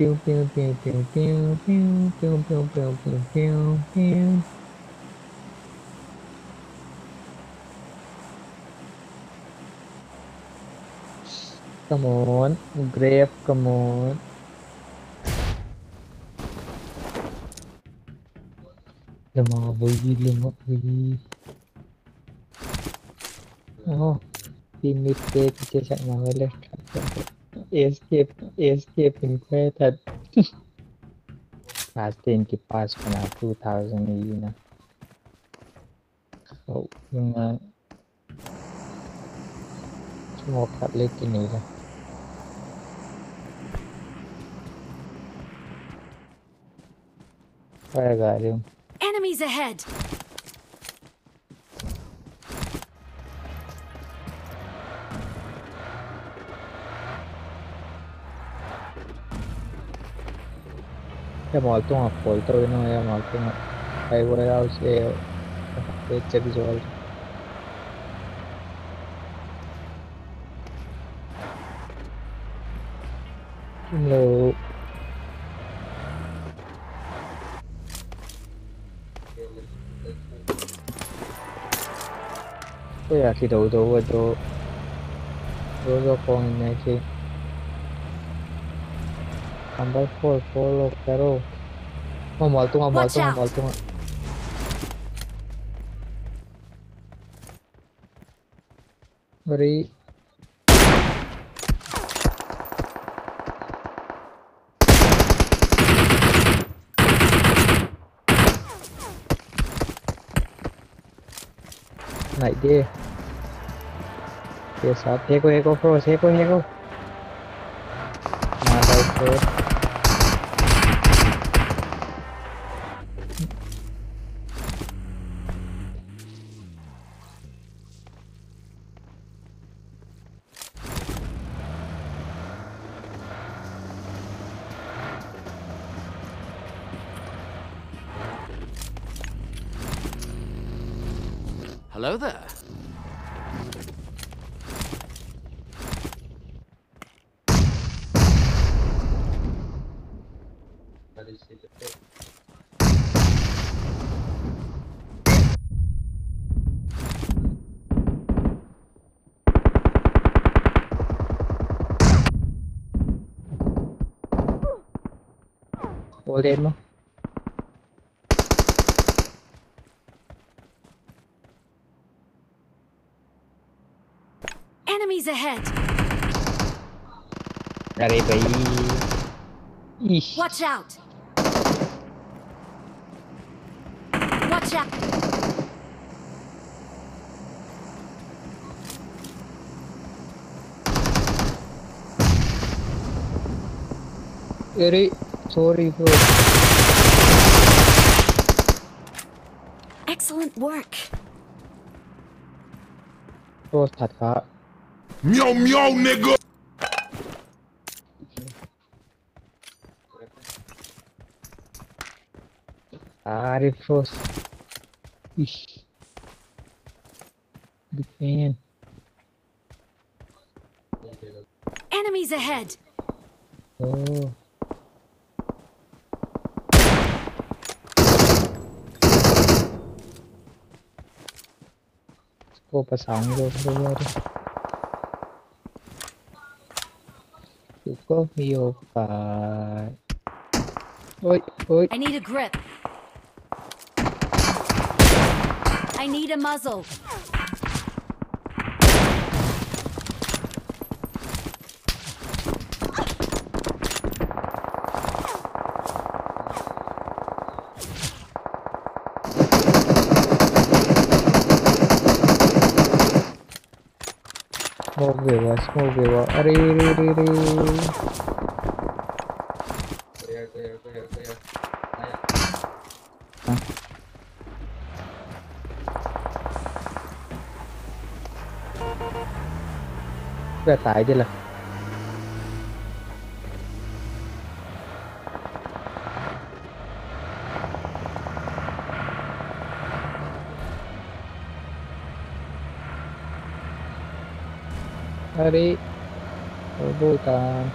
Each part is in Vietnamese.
piu piu piu piu piu piu piu piu piu piu piu piu Come on, grab, come on. Lumaboy, lumaboy. Oh, teammate take just at my left. escape, escape that I think it passed for now 2000 you know. Oh, nhưng mà Chúng ta phải in cái này Enemies ahead! molto una poltrona e un'altra la e feccia visuale No. Poi ha chiuso dopo dopo con che number four four लोग करो मैं मालतूँगा मालतूँगा मालतूँगा अरे नहीं दे ये साथ एको एको फ्रोस एको एको मार दो Hello there. Hold lên mo Enemies ahead. अरे भाई Watch out. Watch out. अरे sorry bro. Excellent work. โทษสัตว์ครับ Meow meow, nigga. Arif was. Ish. The pain. Enemies ahead. Oh. Scope a sound the. I need a grip. I need a muzzle. Smoke देगा smoke देगा अरे रे रे रे Cái tải đi là Hurry. Turbo time.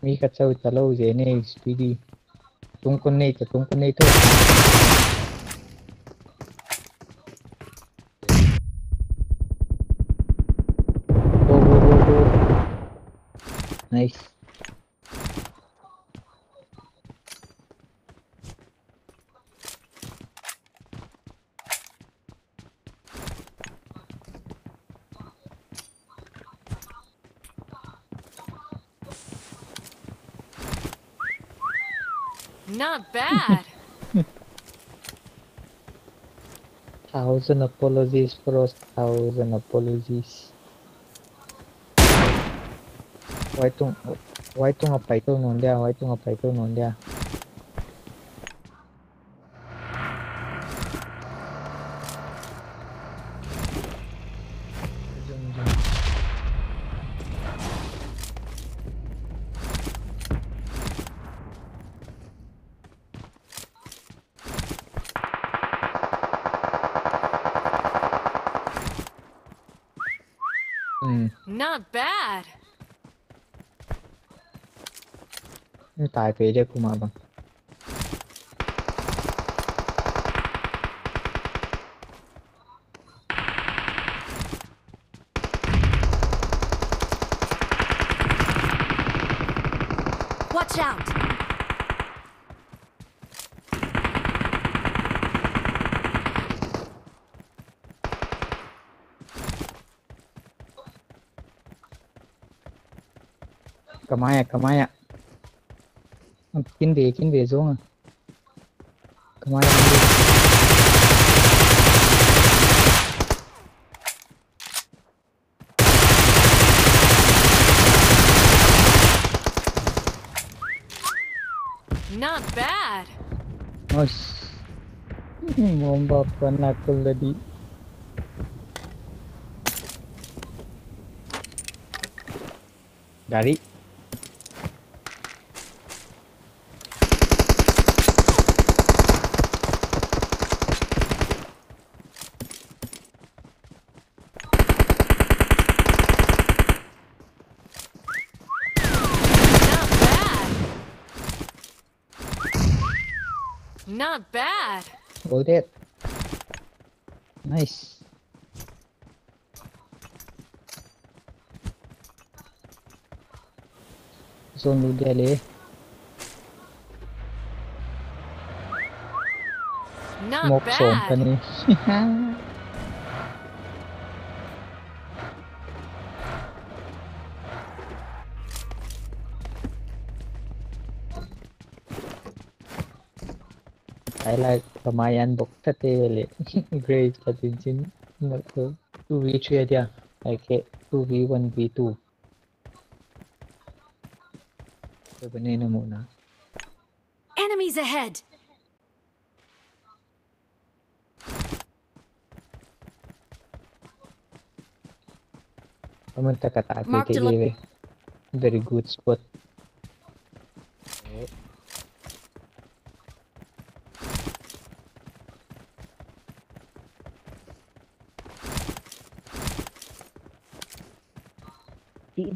Mika, tchau, tchau, Zenei, Speedy. Tung con Nate, tung con Nate. Nice. Not bad. thousand apologies bros thousand apologies वायतून वायतून अपायतो नोंद्या वायतून अपायतो नोंद्या Not bad. താഴത്തേക്ക് മാത്രം Watch out! Kamaya, Kamaya. Kín về, kín về xuống à. Come on, đi. Not bad. Nice. Bomba panakul tadi. Dari Not bad. Load it. Nice. Zone load ali. Not Smoke bad. zone. त्याला कमायान बघतात ते वेळे ग्रेड त्यांची टू वीची येत्या लायक to we one we to बने नमुना Enemies ahead! Pumunta ka tayo Very good spot.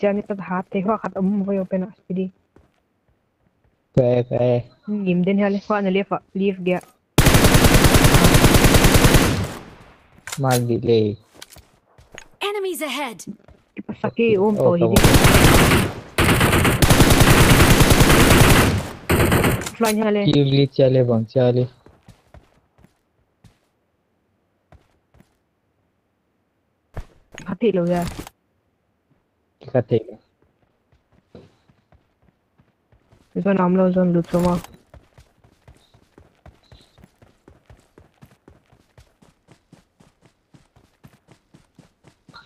Jenny tất hát thế hoa khát ấm với open up đi Kaya kaya nhìn đến hali hoa này liệp liệp gạ Mal delay Enemies ahead. ipasaki om Oh, to hindi tama. fly hali Kili chale bang chale. Hati lo ya Kikate Ito naam lo zon lut sama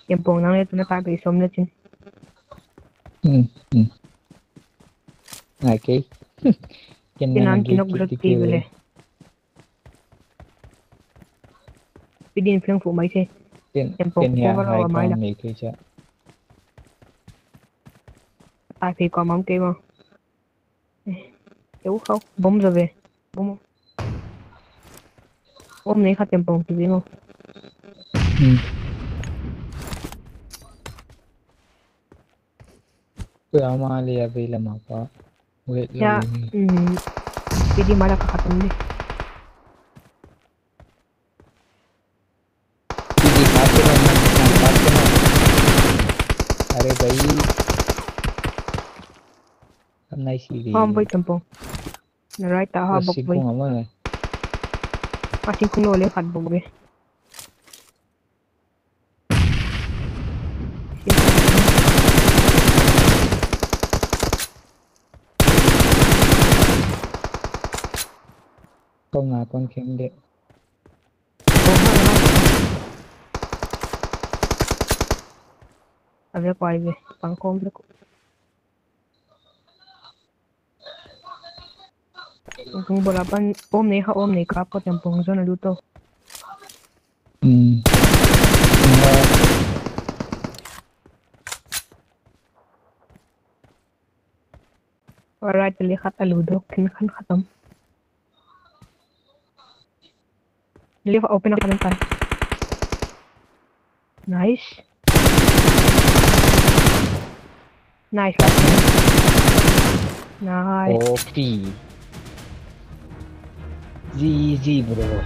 Yang pong nang ito na tayo isom na chin na Tinan lang kinog gigit- lut gigit- ti bile Pidin flang phụ mấy thế Tin Yan po, tin ya cover high over ai thì qua mắm kia mà yếu không bấm rồi về bấm hôm nay khách tiệm bóng thì về không ừ. Kuya Amalia vile mapa. Wait. Yeah. Mm. Hindi mara kakatindi. khát mati mà, khát mati mà, Are bhai naisili. Hamba itampo. Right ta haba boy. Singkong amo na. Kasi kuno le khat bông be. Con ngà con kiếm đệ. Avec quoi, il est pas encore Kung wala pa, om na iha, om na ikapot yung pungso na luto. Hmm. Alright, lihat aludo. Kinakan katam. Leave open ang kanan Nice. Nice. Nice. Okay. GEG ブログ。